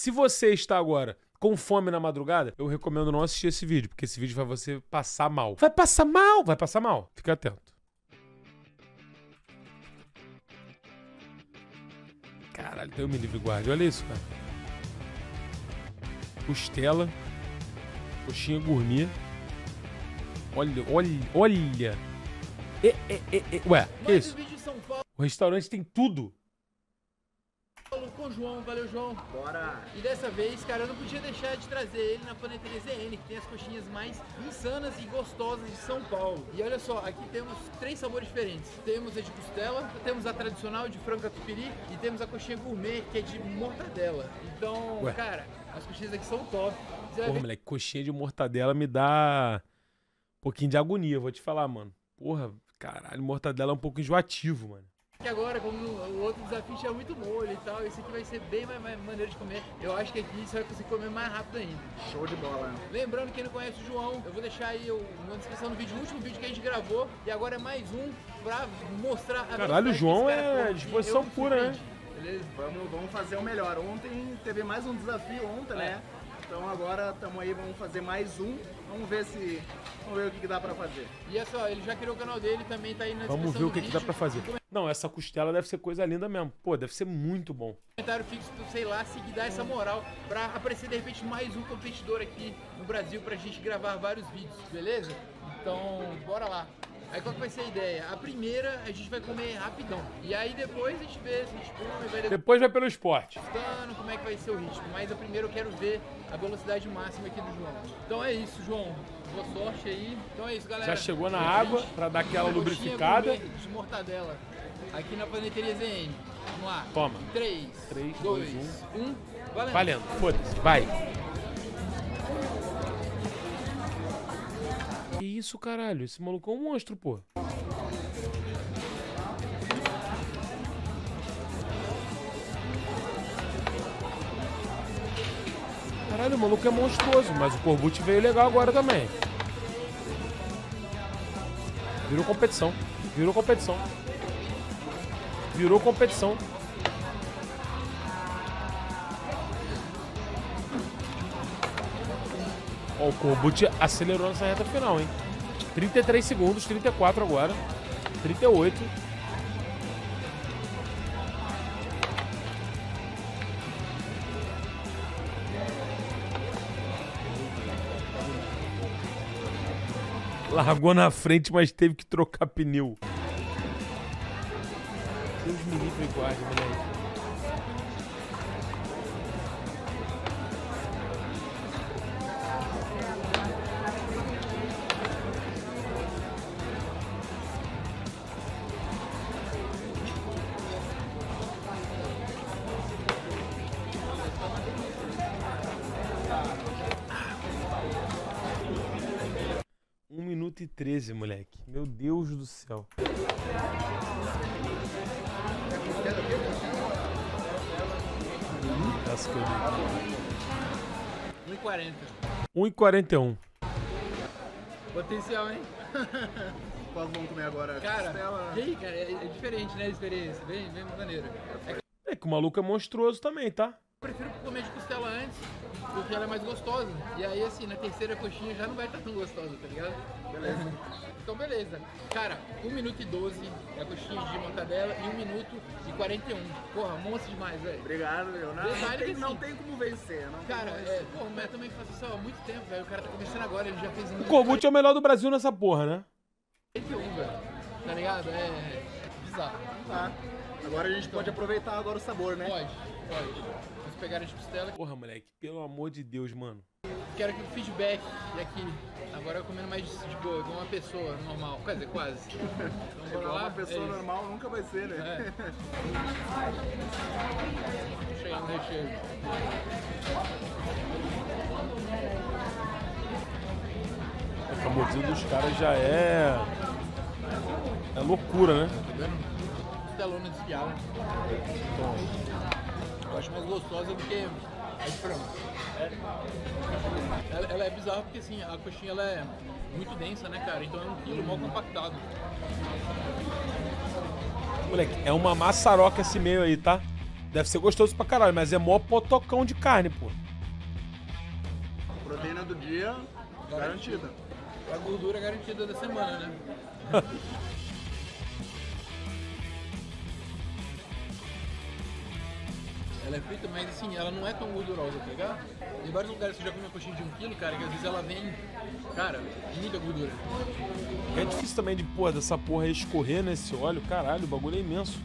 Se você está agora com fome na madrugada, eu recomendo não assistir esse vídeo, porque esse vídeo vai você passar mal. Vai passar mal, vai passar mal. Fica atento. Caralho, tem um mini guarda. Olha isso, cara. Costela. Coxinha gourmet. Olha, olha, olha. E, e, e, e. Ué, que Mais isso? O restaurante tem tudo. Com o João, valeu João. Bora! E dessa vez, cara, eu não podia deixar de trazer ele na Paneteria ZN, que tem as coxinhas mais insanas e gostosas de São Paulo. E olha só, aqui temos três sabores diferentes. Temos a de costela, temos a tradicional de frango catupiry e temos a coxinha gourmet, que é de mortadela. Então, Ué. cara, as coxinhas aqui são top. Você Porra, ver moleque, coxinha de mortadela me dá um pouquinho de agonia, vou te falar, mano. Porra, caralho, mortadela é um pouco enjoativo, mano. Que agora, como o outro desafio tinha muito molho e tal, esse aqui vai ser bem mais, mais maneiro de comer. Eu acho que aqui você vai conseguir comer mais rápido ainda. Show de bola. Lembrando, quem não conhece o João, eu vou deixar aí o- uma descrição do vídeo, o último vídeo que a gente gravou. E agora é mais um pra mostrar a Caralho, o João é disposição pura, né? Beleza? Vamos, vamos fazer o melhor. Ontem teve mais um desafio ontem, né? Então agora estamos aí, vamos fazer mais um. Vamos ver se. Vamos ver o que, que dá pra fazer. E é só, ele já criou o canal dele, também tá aí na Vamos ver o que, que dá pra fazer. Não, essa costela deve ser coisa linda mesmo. Pô, deve ser muito bom. Comentário fixo, sei lá, se dar essa moral pra aparecer de repente mais um competidor aqui no Brasil pra gente gravar vários vídeos, beleza? Então, bora lá. Aí qual que vai ser a ideia? A primeira a gente vai comer rapidão. E aí depois a gente vê se a gente come, vai Depois vai pelo esporte. degustando, como é que vai ser o ritmo. Mas a primeira eu quero ver a velocidade máxima aqui do João. Então é isso, João. Boa sorte aí. Então é isso, galera. Já chegou na água pra dar aquela lubrificada. De mortadela. Aqui na Paneteria ZN. Vamos lá. Toma. 3, Três, 2, dois, 1. Valendo. Valendo, foda-se, vai. Isso, caralho? Esse maluco é um monstro, pô. Caralho, o maluco é monstruoso, mas o Corbucci veio legal agora também. Virou competição. Virou competição. Virou competição. Ó, o Corbucci acelerou nessa reta final, hein? 33 segundos, 34 agora. 38. Largou na frente, mas teve que trocar pneu. Deus me livre e guarde, moleque. Um minuto e 13, moleque. Meu Deus do céu. Essa que eu dei. 1,40. 1,41. Potencial, hein? Qual vamos comer agora? Cara, e aí, cara, é, é diferente, né, a experiência. Bem, bem maneiro. É que É que o maluco é monstruoso também, tá? Eu prefiro comer de costela antes, porque ela é mais gostosa. E aí, assim, na terceira coxinha já não vai estar tão gostosa, tá ligado? Beleza. Então, beleza. Cara, 1 minuto e 12 é a coxinha de mortadela e 1 minuto e 41. Porra, monstro demais, velho. Obrigado, meu. Não, tem, que não assim- tem como vencer. Não Cara, é, porra, mas eu também faço isso há muito tempo, velho. O cara tá começando agora, ele já fez O. Corbucci é o melhor do Brasil nessa porra, né? 41, velho. Tá ligado? É bizarro. Tá. Agora a gente pode aproveitar agora o sabor, né? Pode, pode. Vamos pegar a de costela. Porra, moleque, pelo amor de Deus, mano. Quero que o feedback e aqui. Agora eu comendo mais de boa, igual uma pessoa normal. Quer dizer, quase. Então bora Igual lá. uma pessoa é normal nunca vai ser, né? É. Chegar no recheio. A mordida dos caras já é. É loucura, né? Tá vendo? Costelona desfiada. Eu acho mais gostosa do que a de frango. Ela, ela é bizarra porque assim, a coxinha ela é muito densa, né, cara? Então é um quilo mal compactado. Moleque, é uma maçaroca esse meio aí, tá? Deve ser gostoso pra caralho, mas é mó potocão de carne, pô. Proteína do dia garantida. A gordura garantida da semana, né? ela é frita, mas assim, ela não é tão gordurosa, tá ligado? Em vários lugares você já come uma coxinha de um quilo, cara, que às vezes ela vem, cara, muita gordura. É difícil também de, porra, dessa porra escorrer nesse óleo, caralho, o bagulho é imenso.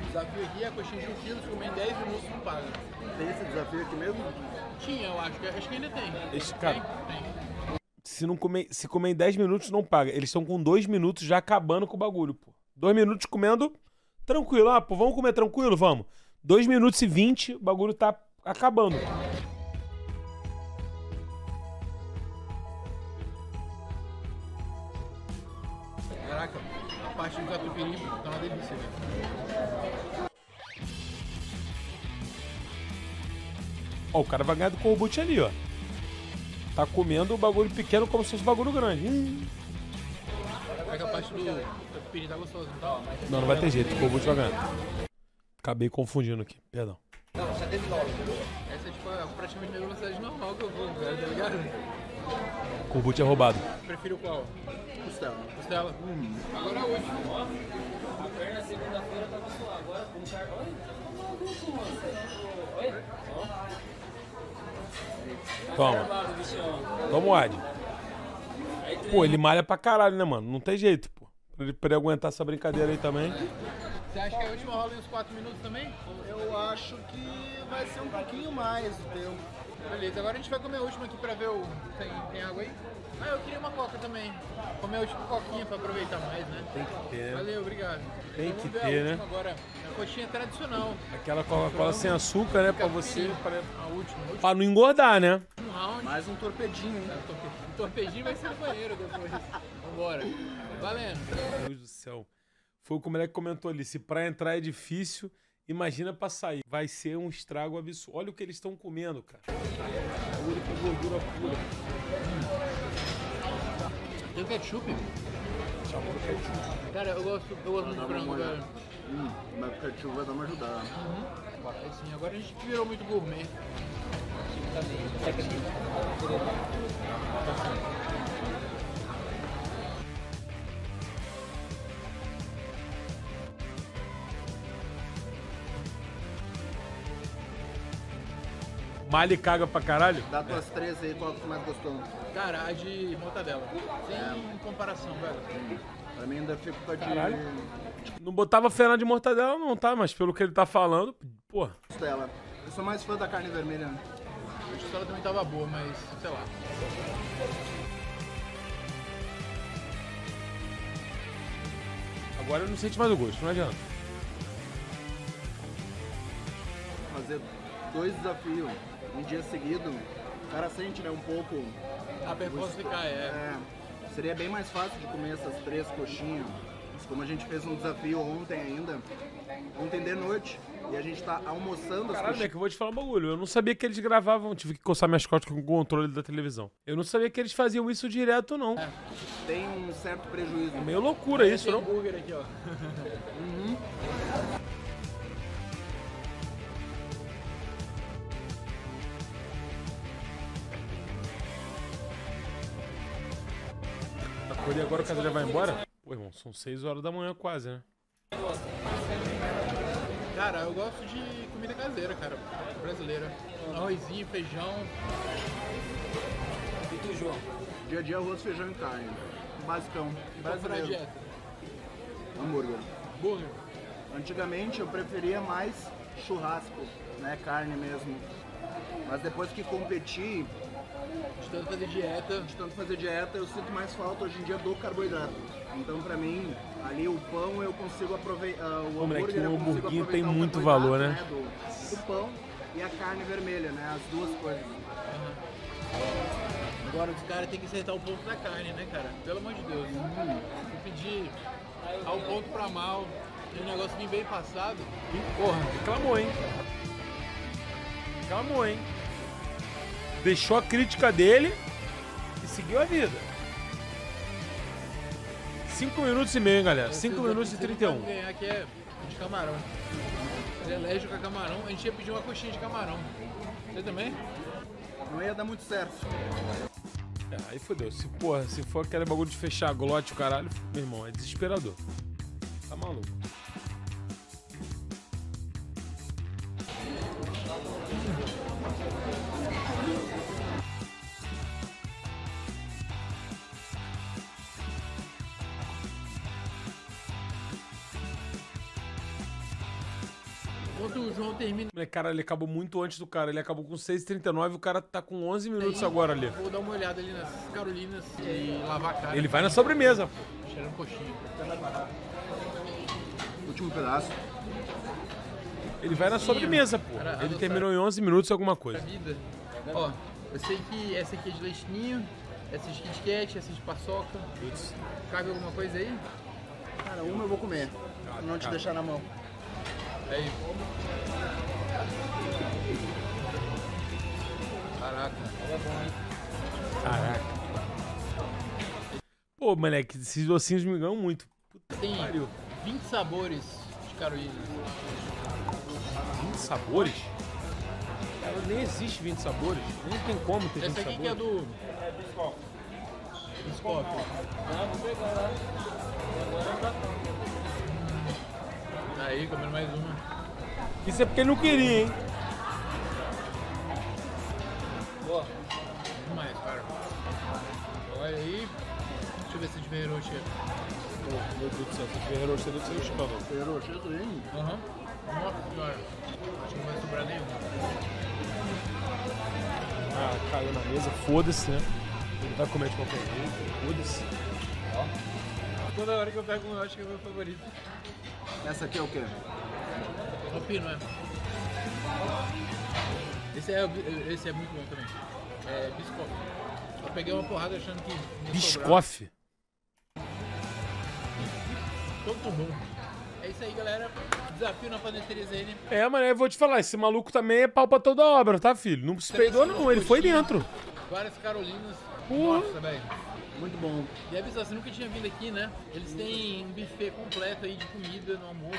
O desafio aqui é a coxinha de um quilo, se comer em 10 minutos não paga. Tem esse desafio aqui mesmo? Tinha, eu acho que, acho que ainda tem. Esse cara- Tem, tem. Se, não comer, se comer em 10 minutos, não paga. Eles estão com 2 minutos já acabando com o bagulho, pô. 2 minutos comendo tranquilo. Ah, pô, vamos comer tranquilo? Vamos. 2 minutos e 20, o bagulho tá acabando. Caraca, a parte do catupiry tá uma delícia, velho. Ó, o cara vai ganhar do Corbucci ali, ó. Tá comendo o bagulho pequeno como se fosse bagulho grande. Hum. Do tá gostosa, não tá? Não, não vai ter jeito. O Corbucci vai ganhar. Acabei confundindo aqui. Perdão. Essa é tipo a- praticamente a velocidade normal que eu vou, tá ligado? Corbucci é roubado. Prefiro qual? Costela. Costela? Agora é a última. Toma. Toma o Ad. Pô, ele malha pra caralho, né, mano? Não tem jeito, pô. Pra ele, pra ele aguentar essa brincadeira aí também. Você acha que a última rola em uns 4 minutos também? Eu acho que vai ser um pouquinho mais o teu. Beleza, agora a gente vai comer a última aqui pra ver o. Tem, tem água aí? Ah, eu queria uma coca também. Comer a última coquinha pra aproveitar mais, né? Tem que ter. Valeu, obrigado. Tem Vamos que ver ter, a né? última Agora, a coxinha tradicional. Aquela Coca-Cola sem açúcar, né? Pra você. Pra, A última, a última pra não engordar, né? Um round. Mais um torpedinho, hein? O torpedinho vai ser no banheiro depois. Vambora. Valendo. Meu Deus do céu. Foi o que o moleque comentou ali. Se pra entrar é difícil, imagina pra sair. Vai ser um estrago absurdo. Olha o que eles estão comendo, cara. Bagulho com gordura pura. Tem ketchup? Cara, eu gosto, eu gosto muito de frango, velho. Hum, mas o ketchup vai dar uma ajudada. Assim, agora a gente virou muito gourmet. Malha e caga pra caralho? Dá tuas três aí, qual que tu mais gostou? Cara, a de mortadela. Sem comparação, velho. Pra mim ainda fico com a de Caralho. Não botava fena de mortadela, não, tá? Mas pelo que ele tá falando, porra. costela. Eu sou mais fã da carne vermelha. A história também tava boa, mas sei lá. Agora eu não sente mais o gosto, não adianta. Fazer dois desafios um dia seguido, o cara sente né, um pouco. A performance cai, é. É, seria bem mais fácil de comer essas três coxinhas. Mas como a gente fez um desafio ontem ainda, ontem de noite, e a gente tá almoçando as Caralho, coxinhas. moleque, eu vou te falar um bagulho. Eu não sabia que eles gravavam. Tive que coçar minhas costas com o controle da televisão. Eu não sabia que eles faziam isso direto, não. Tem um certo prejuízo. Meio loucura isso, Tem não? hambúrguer aqui, ó. Acordei agora, o cara já vai embora? Pô, irmão, são 6 horas da manhã quase, né? Cara, eu gosto de comida caseira, cara. Brasileira. Arrozinho, feijão. E tu, João? Dia a dia arroz, feijão e carne. Basicão. Brasileiro. dieta. Hambúrguer. Burger. Antigamente eu preferia mais churrasco, né? Carne mesmo. Mas depois que competi, De tanto fazer dieta. de tanto fazer dieta, eu sinto mais falta hoje em dia do carboidrato. Então pra mim, ali o pão eu consigo aproveitar. o hambúrguer eu o hamburguinho tem muito valor, né? Do, do pão e a carne vermelha, né? As duas coisas. Agora os caras têm que acertar o ponto da carne, né, cara? Pelo amor de Deus. Se pedir ao ponto pra mal, e o negócio vir bem passado. E, porra, reclamou, hein? Reclamou, hein? Deixou a crítica dele e seguiu a vida. 5 minutos e meio, hein, galera. 5 Se- minutos e se ele 31. vai ganhar aqui é de camarão. Ele é alérgico a camarão. A gente ia pedir uma coxinha de camarão. Você também? Não ia dar muito certo. É, aí fodeu. Se, porra, se for aquele bagulho de fechar a glote, o caralho, meu irmão, é desesperador. Tá maluco. Enquanto o João termina. Cara, ele acabou muito antes do cara. Ele acabou com 6h39 o cara tá com 11 minutos agora ali. Vou dar uma olhada ali nas Carolinas e lavar a cara. Ele vai na sobremesa, pô. Cheirando coxinha. Último pedaço. Ele vai na sobremesa, pô. Cara, Ele terminou em 11 minutos alguma coisa. vida. Ó, eu sei que essa aqui é de leitinho, essa de Kit Kat, essa de paçoca. Cabe alguma coisa aí? Cara, uma eu vou comer. Pra não te deixar na mão. Aí. Caraca. Caraca. Pô, moleque, esses docinhos me ganham muito. Puta que Tem pariu. 20 sabores de Carolinas. 20 sabores? Cara, nem existe 20 sabores. Nem tem como ter 20 Essa aqui que é sabores. do. Biscoff. Aí, comendo mais uma. Isso é porque ele não queria, hein? Demais, cara. Olha aí. Deixa eu ver se de Ferreiro chega. Pô, meu Deus do céu, esse Ferreiro Rocher deve ser um escândalo. Ferrou, cheio do hein? Aham. Nossa senhora. Acho que não vai sobrar nenhum. Ah, caiu na mesa, foda-se, né? Ele vai comer de qualquer jeito, foda-se. Toda hora que eu pego um, eu acho que é o meu favorito. Essa aqui é o quê? É. Esse é, esse é muito bom também. É Biscoff. Eu peguei uma porrada achando que. Biscoff. Todo bom. É isso aí, galera. Desafio na Paneteria ZN. É, mas eu vou te falar, esse maluco também é pau pra toda obra, tá, filho? Não se peidou, não, ele foi dentro. Várias Carolinas. Porra. Nossa, velho. Muito bom. E é bizarro, você nunca tinha vindo aqui, né? Eles têm um buffet completo aí de comida no almoço,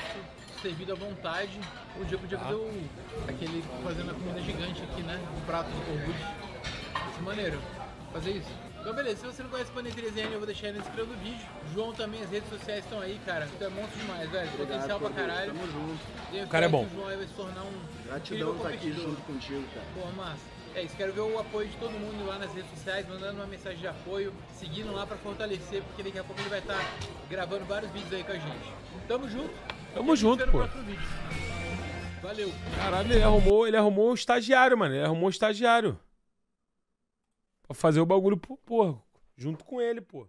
servido à vontade. Um dia eu podia fazer o, aquele fazendo a comida gigante aqui, né? Um prato de corbude. Isso é maneiro. Fazer isso. Então beleza, se você não conhece o Paneteria ZN, eu vou deixar aí na descrição do vídeo. João também, as redes sociais estão aí, cara. Isso é monstro demais, velho. Potencial pra caralho. Tamo junto. O cara é bom. que O João aí vai se tornar um Gratidão estar aqui competidor. junto contigo, cara. Pô, massa. É isso, quero ver o apoio de todo mundo lá nas redes sociais, mandando uma mensagem de apoio, seguindo lá pra fortalecer, porque daqui a pouco ele vai estar gravando vários vídeos aí com a gente. Tamo junto. Tamo junto, pô. Valeu. Caralho, ele arrumou, ele arrumou um estagiário, mano. Ele arrumou um estagiário. Pra fazer o bagulho, pô, porra, junto com ele, pô.